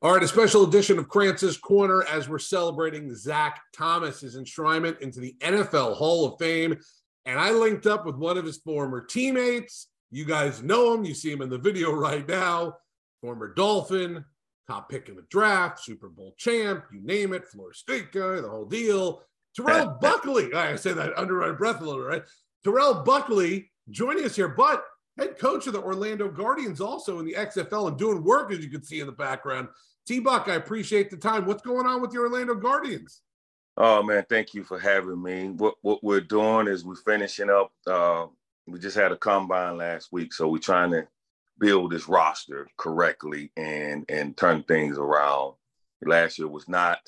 All right, a special edition of Krantz's Korner as we're celebrating Zach Thomas's enshrinement into the NFL Hall of Fame. And I linked up with one of his former teammates. You guys know him. You see him in the video right now. Former Dolphin, top pick in the draft, Super Bowl champ, you name it, Florida State guy, the whole deal. Terrell Buckley. I say that under my breath a little, right? Terrell Buckley joining us here, but head coach of the Orlando Guardians, also in the XFL and doing work, as you can see in the background. T Buck, I appreciate the time. What's going on with the Orlando Guardians? Oh man, thank you for having me. What what we're doing is we're finishing up. Uh, we just had a combine last week, so we're trying to build this roster correctly and and turn things around. Last year was not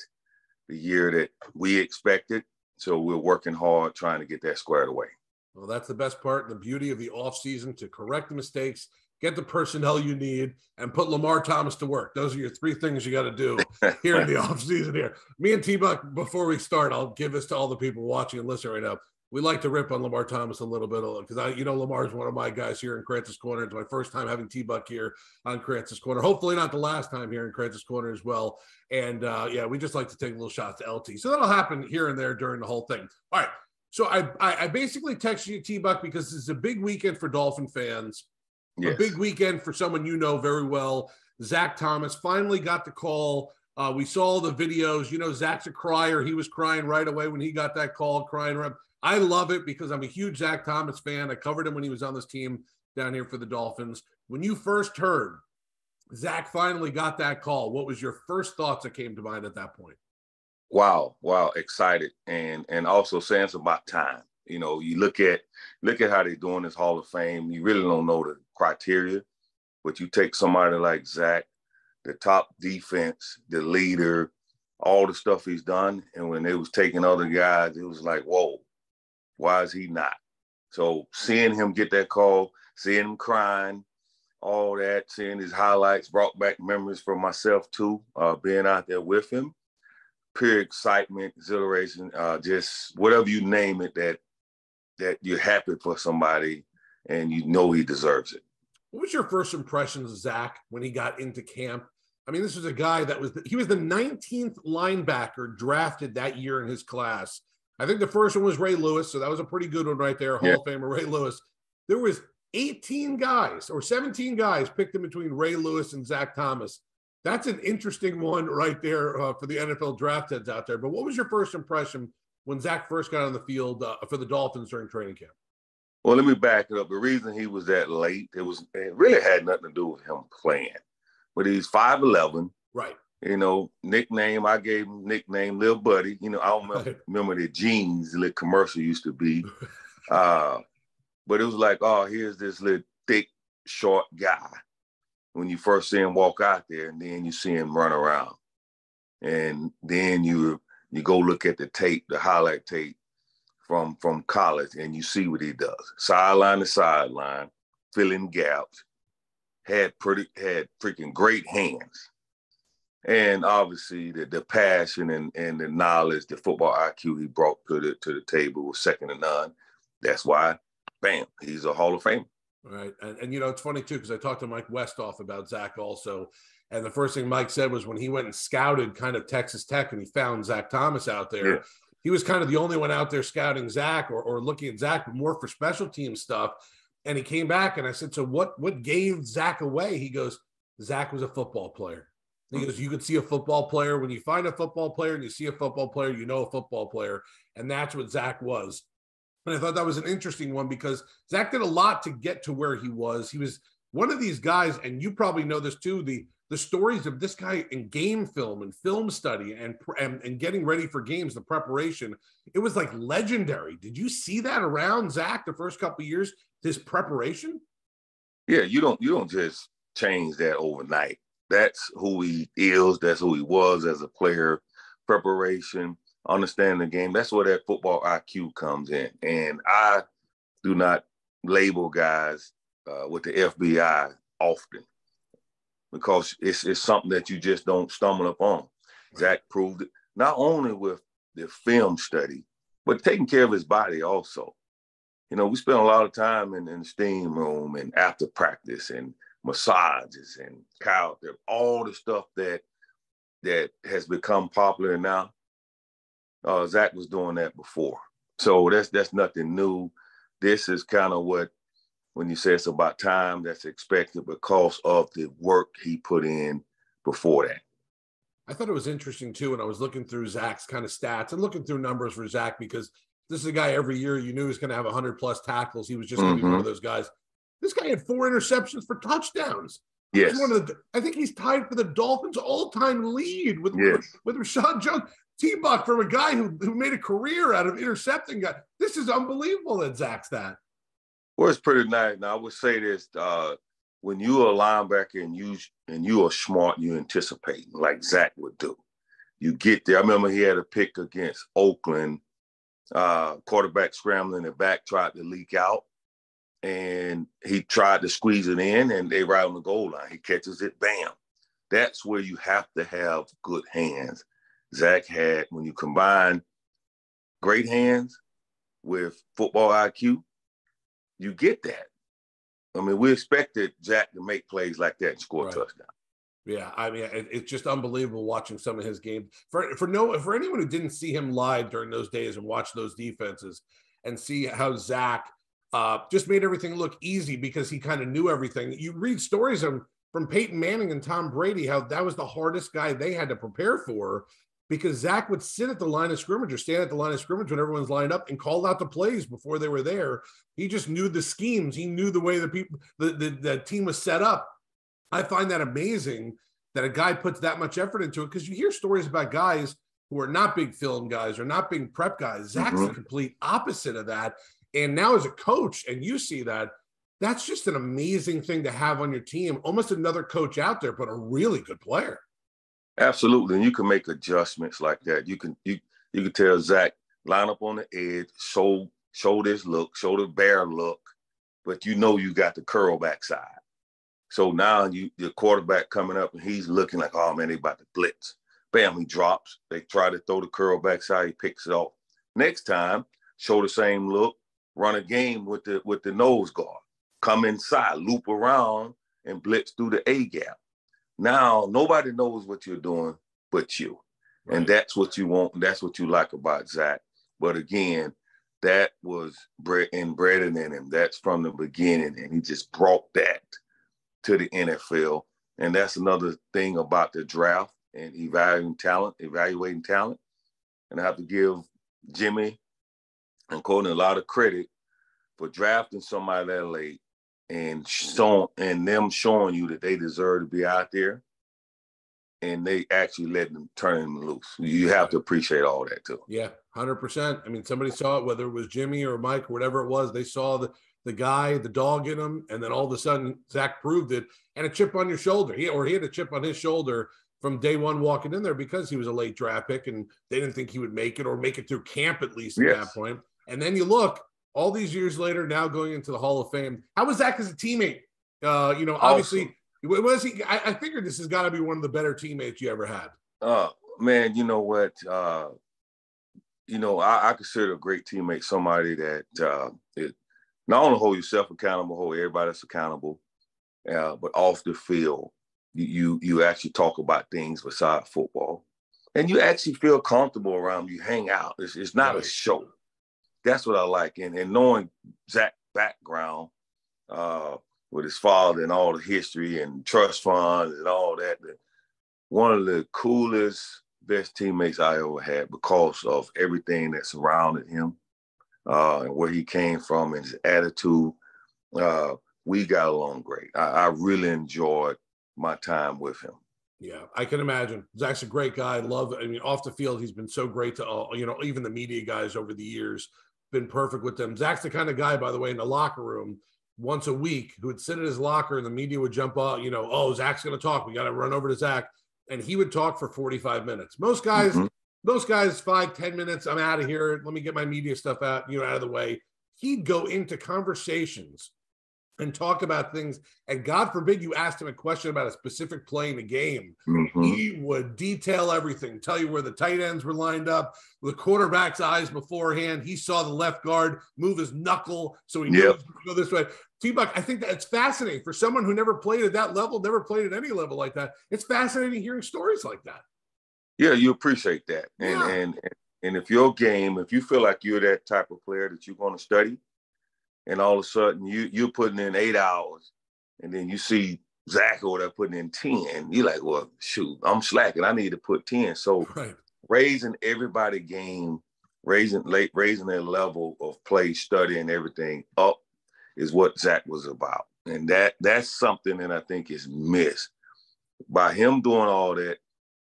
the year that we expected, so we're working hard trying to get that squared away. Well, that's the best part and the beauty of the offseason to correct the mistakes get the personnel you need, and put Lamar Thomas to work. Those are your three things you got to do here in the offseason here. Me and T-Buck, before we start, I'll give this to all the people watching and listening right now. We like to rip on Lamar Thomas a little bit because I, you know, Lamar is one of my guys here in Krantz's Korner. It's my first time having T-Buck here on Krantz's Korner. Hopefully not the last time here in Krantz's Korner as well. And uh, yeah, we just like to take a little shots to LT. So that'll happen here and there during the whole thing. All right. So I, I, I basically texted you T-Buck because this is a big weekend for Dolphin fans yes. a big weekend for someone you know very well. Zach Thomas finally got the call. Uh, we saw the videos. You know, Zach's a crier. He was crying right away when he got that call, crying. Around. I love it because I'm a huge Zach Thomas fan. I covered him when he was on this team down here for the Dolphins. When you first heard Zach finally got that call, what was your first thoughts that came to mind at that point? Wow, wow, excited and and also saying it's about time. You know, you look at look at how they're doing this Hall of Fame. You really don't know the criteria, but you take somebody like Zach, the top defense, the leader, all the stuff he's done, and when they was taking other guys, it was like, whoa, why is he not? So seeing him get that call, seeing him crying, all that, seeing his highlights brought back memories for myself too, uh, being out there with him. Pure excitement, exhilaration, uh, just whatever you name it that that you're happy for somebody and you know he deserves it. What was your first impressions of Zach when he got into camp? I mean, this was a guy that was he was the 19th linebacker drafted that year in his class. I think the first one was Ray Lewis, so that was a pretty good one right there. Hall yeah. of Famer Ray Lewis. There was 18 guys or 17 guys picked in between Ray Lewis and Zach Thomas. That's an interesting one right there uh, for the NFL draft heads out there. But what was your first impression when Zach first got on the field uh, for the Dolphins during training camp? Well, let me back it up. The reason he was that late, it was it really had nothing to do with him playing. But he's five eleven. Right. You know, nickname I gave him nickname Little Buddy. You know, I don't remember, remember the jeans the commercial used to be. Uh, but it was like, oh, here's this little thick, short guy. When you first see him walk out there, and then you see him run around, and then you you go look at the tape, the highlight tape from from college, and you see what he does. Sideline to sideline, filling gaps, had pretty had freaking great hands. And obviously the, the passion and, and the knowledge, the football IQ he brought to the to the table was second to none. That's why, bam, he's a Hall of Famer. Right. And, and you know, it's funny too, because I talked to Mike Westhoff about Zach also. And the first thing Mike said was when he went and scouted kind of Texas Tech and he found Zach Thomas out there, yeah. he was kind of the only one out there scouting Zach or, or looking at Zach, but more for special team stuff. And he came back and I said, So what what gave Zach away? He goes, Zach was a football player. He goes, You could see a football player. When you find a football player and you see a football player, you know a football player. And that's what Zach was. And I thought that was an interesting one because Zach did a lot to get to where he was. He was one of these guys, and you probably know this too. The the stories of this guy in game film and film study and, and and getting ready for games, the preparation, it was like legendary. Did you see that around Zach the first couple years? This preparation? Yeah, you don't you don't just change that overnight. That's who he is. That's who he was as a player. Preparation, understand the game. That's where that football IQ comes in. And I do not label guys uh, with the FBI often because it's, it's something that you just don't stumble upon. Zach proved it not only with the film study, but taking care of his body also. You know, we spent a lot of time in, in the steam room and after practice and massages and cow, all the stuff that that has become popular now. Uh, Zach was doing that before, so that's that's nothing new. This is kind of what when you say it's about time that's expected because of the work he put in before that. I thought it was interesting too when I was looking through Zach's kind of stats and looking through numbers for Zach because this is a guy every year you knew he was going to have 100 plus tackles. He was just going to mm-hmm. be one of those guys. This guy had four interceptions for touchdowns. Yes. One of the, I think he's tied for the Dolphins all-time lead with yes. with, with Reshad Jones. T-Buck from a guy who, who made a career out of intercepting guys. This is unbelievable that Zach's that. Well, it's pretty nice. Now I would say this: uh, when you are a linebacker and you and you are smart, you anticipate like Zach would do. You get there. I remember he had a pick against Oakland, uh, quarterback scrambling, the back tried to leak out, and he tried to squeeze it in, and they right on the goal line. He catches it, bam. That's where you have to have good hands. Zach had when you combine great hands with football IQ, you get that. I mean, we expected Jack to make plays like that and score right. a touchdown. Yeah, I mean, it, it's just unbelievable watching some of his games. For for no for anyone who didn't see him live during those days and watch those defenses and see how Zach uh, just made everything look easy because he kind of knew everything. You read stories of, from Peyton Manning and Tom Brady how that was the hardest guy they had to prepare for because Zach would sit at the line of scrimmage or stand at the line of scrimmage when everyone's lined up and called out the plays before they were there. He just knew the schemes. He knew the way the people the, the, the team was set up. I find that amazing that a guy puts that much effort into it because you hear stories about guys who are not big film guys or not big prep guys. Zach's mm-hmm. the complete opposite of that. And now as a coach, and you see that, that's just an amazing thing to have on your team. Almost another coach out there, but a really good player. Absolutely, and you can make adjustments like that. You can you you can tell Zach line up on the edge, show show this look, show the bear look, but you know you got the curl back side. So now you your quarterback coming up and he's looking like, oh man, they about to blitz. Bam, he drops. They try to throw the curl back side, he picks it off. Next time, show the same look, run a game with the with the nose guard, come inside, loop around, and blitz through the A gap. Now nobody knows what you're doing but you. Right. And that's what you want. That's what you like about Zach. But again, that was bred inbred in him. That's from the beginning. And he just brought that to the NFL. And that's another thing about the draft and evaluating talent, evaluating talent. And I have to give Jimmy and Courtney a lot of credit for drafting somebody that late and mm-hmm. showing and them showing you that they deserve to be out there and they actually let them turn them loose. You have to appreciate all that too. Yeah, hundred percent. I mean, somebody saw it, whether it was Jimmy or Mike or whatever it was. They saw the the guy, the dog in him, and then all of a sudden Zach proved it, and a chip on your shoulder. He or he had a chip on his shoulder from day one walking in there because he was a late draft pick and they didn't think he would make it or make it through camp at least at yes. that point. And then you look, all these years later, now going into the Hall of Fame. How was that as a teammate? Uh, you know, obviously, awesome. was he? I, I figured this has got to be one of the better teammates you ever had. Uh, man, you know what? Uh, you know, I, I consider a great teammate somebody that uh, it, not only hold yourself accountable, hold everybody else accountable, uh, but off the field, you, you you actually talk about things beside football, and you actually feel comfortable around. You hang out. It's, it's not right. a show that's what I like. And, and knowing Zach's background uh, with his father and all the history and trust funds and all that, one of the coolest, best teammates I ever had because of everything that surrounded him uh, and where he came from and his attitude. Uh, we got along great. I, I really enjoyed my time with him. Yeah, I can imagine. Zach's a great guy. Love. I mean, off the field, he's been so great to all. You know, even the media guys over the years been perfect with them. Zach's the kind of guy, by the way, in the locker room once a week who would sit in his locker and the media would jump out, you know, oh, Zach's going to talk. We got to run over to Zach. And he would talk for 45 minutes. Most guys, mm-hmm. most guys, five, 10 minutes, I'm out of here. Let me get my media stuff out, you know, out of the way. He'd go into conversations and talk about things. And God forbid you asked him a question about a specific play in the game. Mm-hmm. He would detail everything, tell you where the tight ends were lined up, the quarterback's eyes beforehand. He saw the left guard move his knuckle, so he knew yep. go this way. T Buck, I think that's fascinating for someone who never played at that level, never played at any level like that. It's fascinating hearing stories like that. Yeah, you appreciate that, and Yeah. and and if your game, if you feel like you're that type of player that you're going to study, and all of a sudden you you're putting in eight hours, and then you see Zach over there putting in ten, you're like, well, shoot, I'm slacking. I need to put ten. So Right. raising everybody game, raising late, raising their level of play, study, and everything up is what Zach was about. And that that's something that I think is missed. By him doing all that,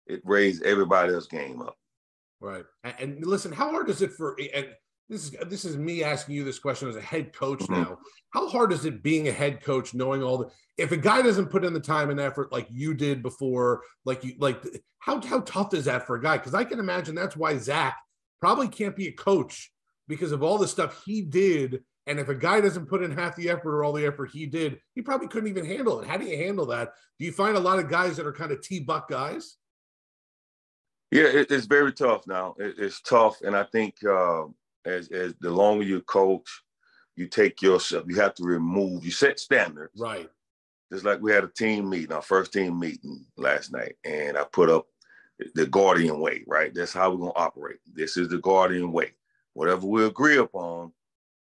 it raised everybody else game up. Right. And, and listen, how hard is it for and this is this is me asking you this question as a head coach Mhm. now. How hard is it being a head coach knowing all the if a guy doesn't put in the time and effort like you did before, like you like how how tough is that for a guy? Because I can imagine that's why Zach probably can't be a coach because of all the stuff he did. And if a guy doesn't put in half the effort or all the effort he did, he probably couldn't even handle it. How do you handle that? Do you find a lot of guys that are kind of T buck guys? Yeah, it, it's very tough now. It, it's tough, and I think uh, as as the longer you coach, you take yourself. You have to remove. You set standards. Right. Just like we had a team meeting, our first team meeting last night, and I put up the Guardian way. Right, that's how we're gonna operate. This is the Guardian way. Whatever we agree upon,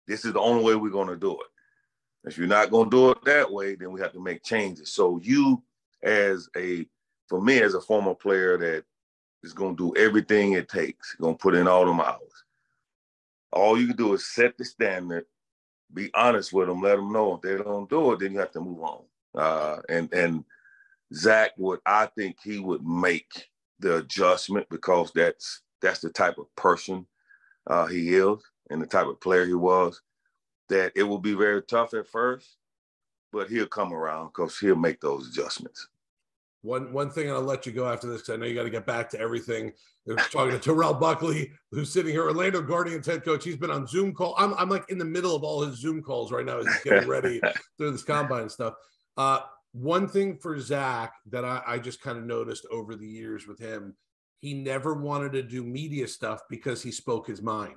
this is the only way we're gonna do it. If you're not gonna do it that way, then we have to make changes. So you, as a, for me as a former player that is gonna do everything it takes, gonna put in all them hours. All you can do is set the standard, be honest with them, let them know if they don't do it, then you have to move on. Uh, and and Zach would, I think he would make the adjustment because that's that's the type of person uh, he is and the type of player he was. That it will be very tough at first, but he'll come around because he'll make those adjustments. One one thing, and I'll let you go after this because I know you got to get back to everything. They're talking to Terrell Buckley, who's sitting here, Orlando Guardians head coach. He's been on Zoom call. I'm, I'm like in the middle of all his Zoom calls right now. as He's getting ready through this combine stuff. Uh, one thing for Zach that I, I just kind of noticed over the years with him, he never wanted to do media stuff because he spoke his mind.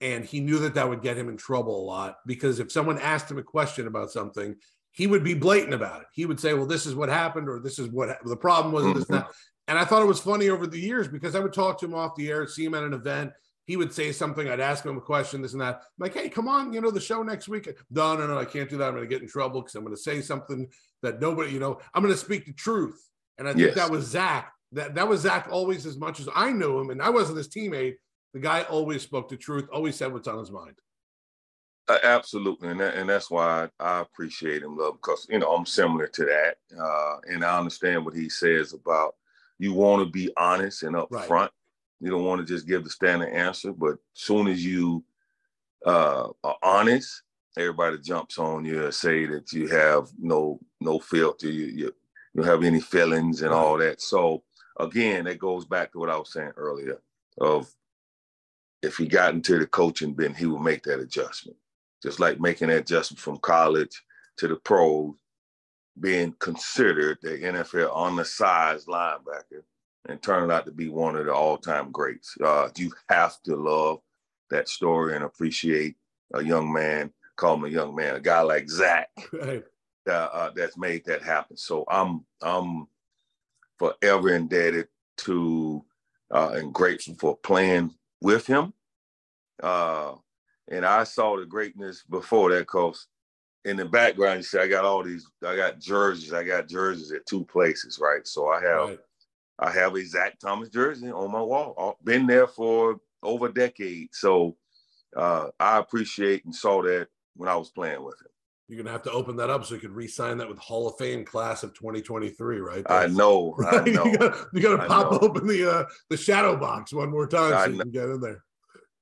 And he knew that that would get him in trouble a lot because if someone asked him a question about something, he would be blatant about it. He would say, "Well, this is what happened," or "This is what the problem was." This and that. Mm-hmm. And I thought it was funny over the years because I would talk to him off the air, see him at an event. He would say something. I'd ask him a question, this and that. I'm like, "Hey, come on, you know the show next week." No, no, no, I can't do that. I'm going to get in trouble because I'm going to say something that nobody, you know, I'm going to speak the truth. And I think Yes. that was Zach. That that was Zach always as much as I knew him, and I wasn't his teammate. The guy always spoke the truth, always said what's on his mind. Absolutely, and that, and that's why I, appreciate him, love, because you know I'm similar to that, uh, and I understand what he says about you want to be honest and Right. upfront. You don't want to just give the standard answer, but soon as you uh, are honest, everybody jumps on you and say that you have no no filter, you you, you don't have any feelings and all that. So again, that goes back to what I was saying earlier of if he got into the coaching bin, he would make that adjustment just like making that adjustment from college to the pros, being considered the NFL on the size linebacker and turning out to be one of the all-time greats. Uh, you have to love that story and appreciate a young man, call him a young man, a guy like Zach Right. uh, uh, that's made that happen. So I'm I'm forever indebted to uh, and grateful for playing with him. And I saw the greatness before that, cause in the background, you see, I got all these, I got jerseys, I got jerseys at two places, right? So I have Right. I have a Zach Thomas jersey on my wall. I've been there for over a decade. So uh, I appreciate and saw that when I was playing with him. You're gonna have to open that up so you could re-sign that with Hall of Fame class of 2023, right? I know, I know. you gotta, you gotta pop know. open the uh, the shadow box one more time I so you know. can get in there.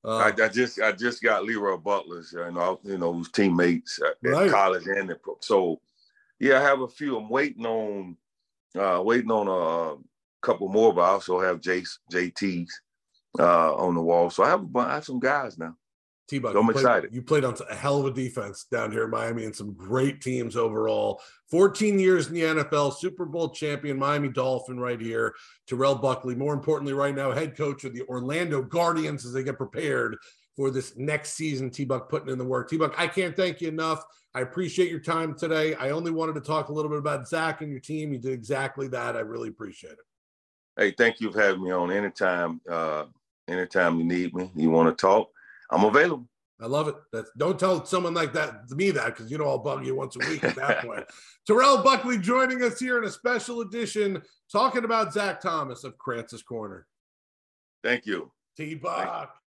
I, Uh, I just I just got LeRoy Butler's, you know, you know, who's teammates at, at Right. college and the. So yeah, I have a few. I'm waiting on uh waiting on a couple more, but I also have Jace JT's uh on the wall. So I have a I have some guys now. T-Buck, I'm you played- excited. You played on a hell of a defense down here in Miami and some great teams overall. 14 years in the NFL, Super Bowl champion, Miami Dolphin right here. Terrell Buckley, more importantly, right now, head coach of the Orlando Guardians as they get prepared for this next season. T-Buck putting in the work. T-Buck, I can't thank you enough. I appreciate your time today. I only wanted to talk a little bit about Zach and your team. You did exactly that. I really appreciate it. Hey, thank you for having me on. Anytime, uh, anytime you need me, you want to talk, I'm available. I love it. That's, don't tell someone like that me that because you know I'll bug you once a week at that point. Terrell Buckley joining us here in a special edition talking about Zach Thomas of Krantz's Korner. Thank you. T Buck.